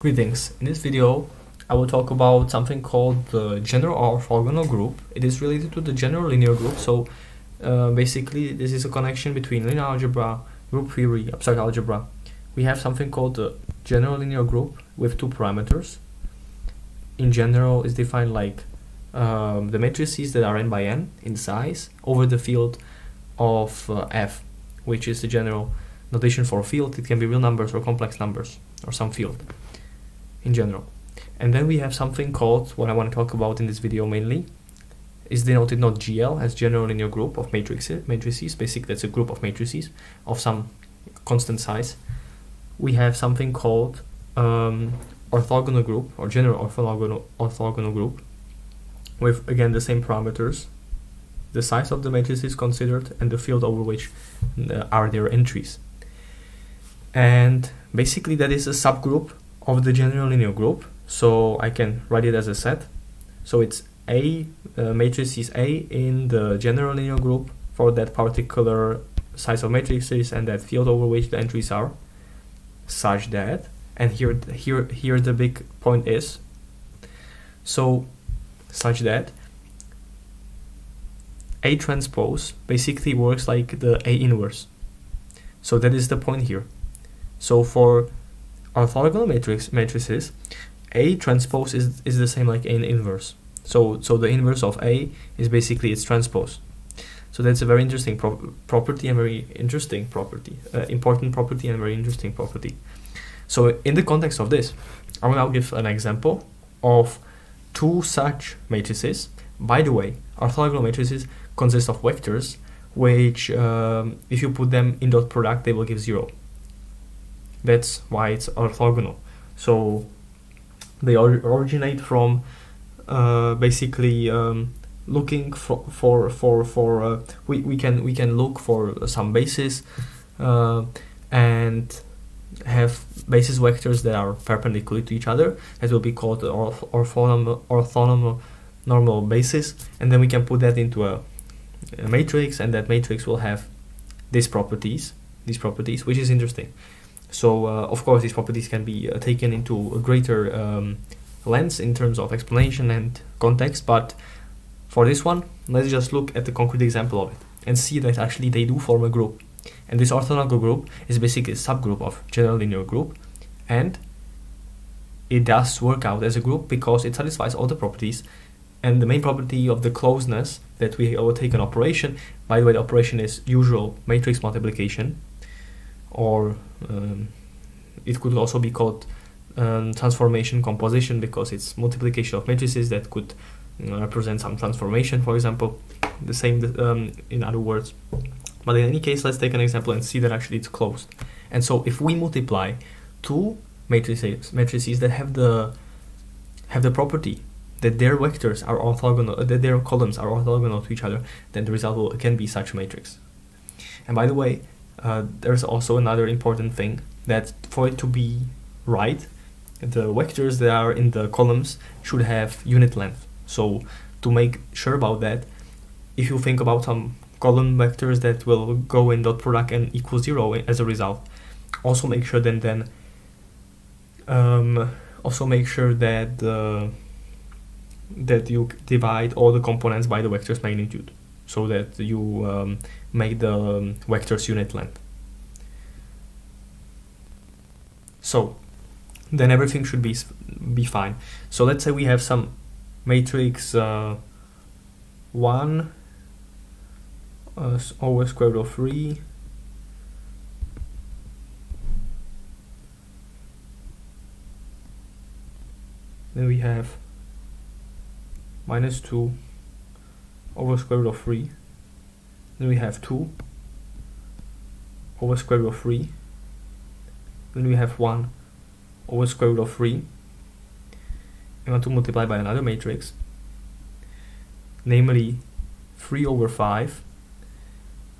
Greetings. In this video, I will talk about something called the general orthogonal group. It is related to the general linear group. So uh, basically, this is a connection between linear algebra, group theory, abstract algebra. We have something called the general linear group with two parameters. In general, is defined like um, the matrices that are n by n in size over the field of uh, f, which is the general notation for a field. It can be real numbers or complex numbers or some field in general. And then we have something called, what I want to talk about in this video mainly, is denoted not GL as general linear group of matrices, matrices. Basically, that's a group of matrices of some constant size. We have something called um, orthogonal group or general orthogonal orthogonal group with again the same parameters. The size of the matrix is considered and the field over which uh, are their entries. And basically, that is a subgroup of the general linear group. So I can write it as a set. So it's A, uh, matrix is A in the general linear group for that particular size of matrices and that field over which the entries are such that and here here here the big point is so such that A transpose basically works like the A inverse so that is the point here so for orthogonal matrix matrices, A transpose is, is the same like A inverse. So so the inverse of A is basically its transpose. So that's a very interesting pro property and very interesting property, uh, important property and very interesting property. So in the context of this, I will now give an example of two such matrices. By the way, orthogonal matrices consist of vectors, which um, if you put them in dot product, they will give zero. That's why it's orthogonal. So they or originate from uh, basically um, looking for for for for uh, we, we can we can look for some basis uh, and have basis vectors that are perpendicular to each other. That will be called orth orthonormal orthonormal normal basis and then we can put that into a, a matrix and that matrix will have these properties these properties which is interesting so uh, of course these properties can be uh, taken into a greater um, lens in terms of explanation and context, but for this one, let's just look at the concrete example of it and see that actually they do form a group. And this orthogonal group is basically a subgroup of general linear group and it does work out as a group because it satisfies all the properties and the main property of the closeness that we overtake an operation by the way the operation is usual matrix multiplication or um, it could also be called um, transformation composition because it's multiplication of matrices that could represent some transformation, for example, the same um, in other words. But in any case, let's take an example and see that actually it's closed. And so if we multiply two matrices, matrices that have the have the property that their vectors are orthogonal, uh, that their columns are orthogonal to each other, then the result will, can be such a matrix. And by the way, uh, there's also another important thing that for it to be right, the vectors that are in the columns should have unit length. So to make sure about that, if you think about some column vectors that will go in dot product and equal zero as a result, also make sure then then um, also make sure that uh, that you divide all the components by the vector's magnitude so that you um, make the um, vector's unit length. So then everything should be be fine. So let's say we have some matrix uh, 1 uh, over square root of 3 then we have minus 2 over square root of 3 then we have 2 over square root of 3 then we have 1 over square root of 3 we want to multiply by another matrix. Namely 3 over 5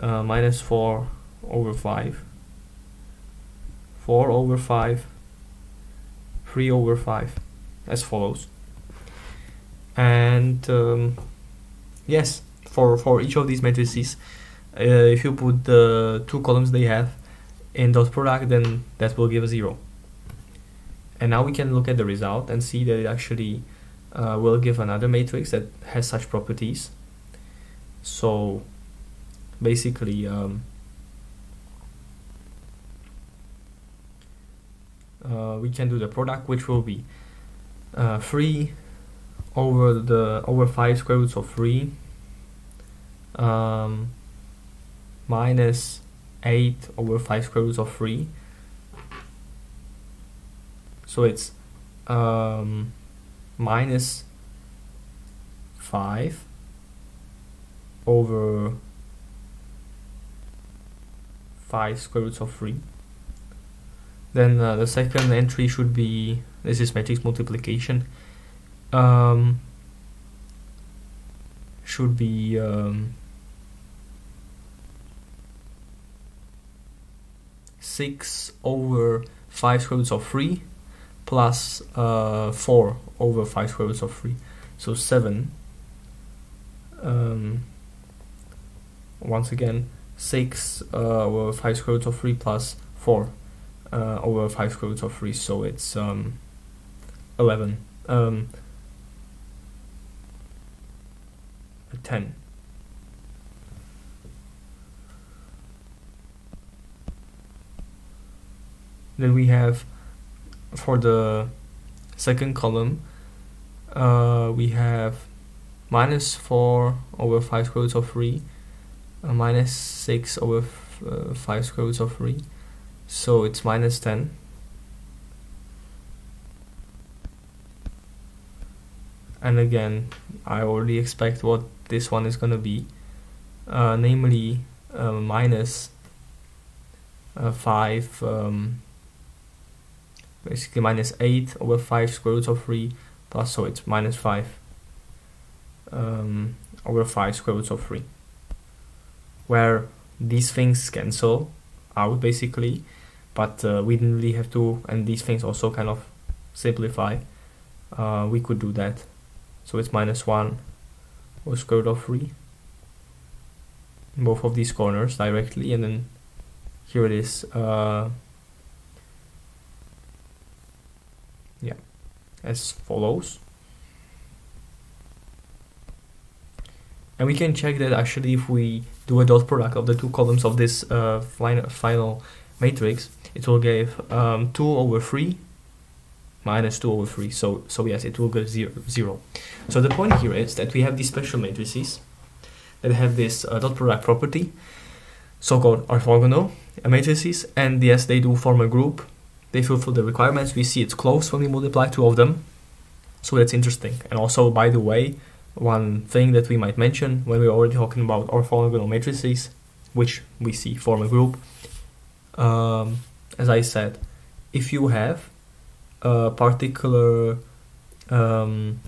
uh, minus 4 over 5 4 over 5 3 over 5 as follows. And um, yes for for each of these matrices uh, if you put the two columns they have in dot product then that will give a zero. And now we can look at the result and see that it actually uh, will give another matrix that has such properties. So basically um, uh, we can do the product which will be uh, 3 over the over 5 square roots of 3 um, minus 8 over 5 square roots of 3 so it's um, minus 5 over 5 square roots of 3 then uh, the second entry should be this is matrix multiplication um, should be um, 6 over 5 square roots of 3 plus, uh, 4 over 5 square roots of 3 so 7 um, once again 6 uh, over 5 square roots of 3 plus 4 uh, over 5 square roots of 3 so it's um, 11 um, 10 then we have for the second column uh, we have minus 4 over 5 square roots of 3 uh, minus 6 over uh, 5 square roots of 3 so it's minus 10 and again I already expect what this one is gonna be uh, namely uh, minus, uh, 5 um, basically minus 8 over 5 square roots of 3 plus so it's minus 5 um, over 5 square roots of 3 where these things cancel out basically but uh, we didn't really have to and these things also kind of simplify uh, we could do that. So it's minus 1 over square root of 3 in both of these corners directly and then here it is uh, yeah as follows. And we can check that actually if we do a dot product of the two columns of this uh, final, final matrix it will give um, 2 over 3 minus 2 over 3 so so yes it will give zero, zero. So the point here is that we have these special matrices that have this uh, dot product property so-called orthogonal matrices. And yes they do form a group. They fulfill the requirements. We see it's close when we multiply two of them. So that's interesting. And also by the way one thing that we might mention when we're already talking about orthogonal matrices which we see form a group um, as I said, if you have a particular um,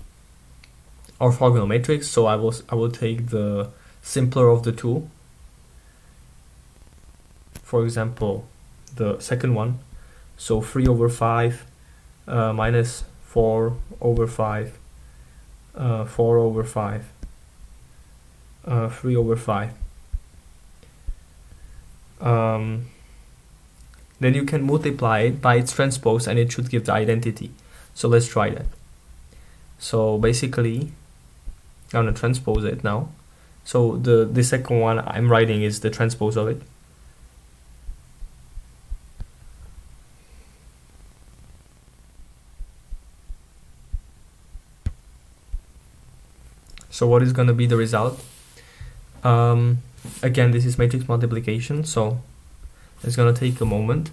orthogonal matrix, so I will I will take the simpler of the two. For example, the second one, so 3 over 5 uh, minus 4 over 5, uh, 4 over 5, uh, 3 over 5. Um, then you can multiply it by its transpose and it should give the identity. So let's try that. So basically, I'm gonna transpose it now. So the, the second one I'm writing is the transpose of it. So what is going to be the result? Um, again, this is matrix multiplication, so it's gonna take a moment,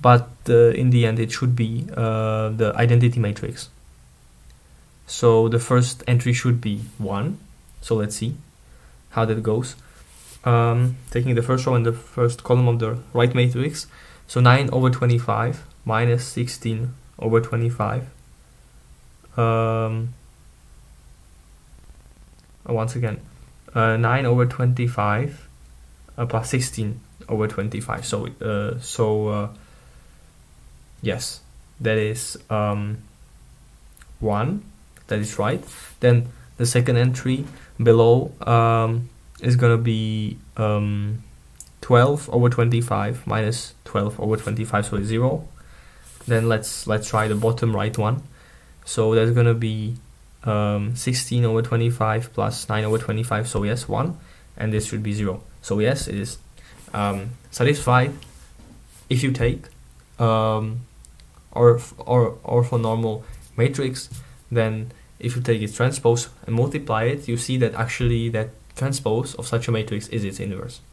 but uh, in the end it should be uh, the identity matrix. So the first entry should be 1. So let's see how that goes. Um, taking the first row and the first column of the right matrix. So 9 over 25 minus 16 over 25. Um, once again, uh, 9 over 25 uh, plus 16 over 25 so uh, so uh, yes that is um, 1 that is right. Then the second entry below um, is gonna be um, 12 over 25 minus 12 over 25 so it's 0 then let's let's try the bottom right one. So that's gonna be um, 16 over 25 plus 9 over 25 so yes 1 and this should be 0 so yes it is um, satisfied if you take um, or, or, or for normal matrix then if you take its transpose and multiply it you see that actually that transpose of such a matrix is its inverse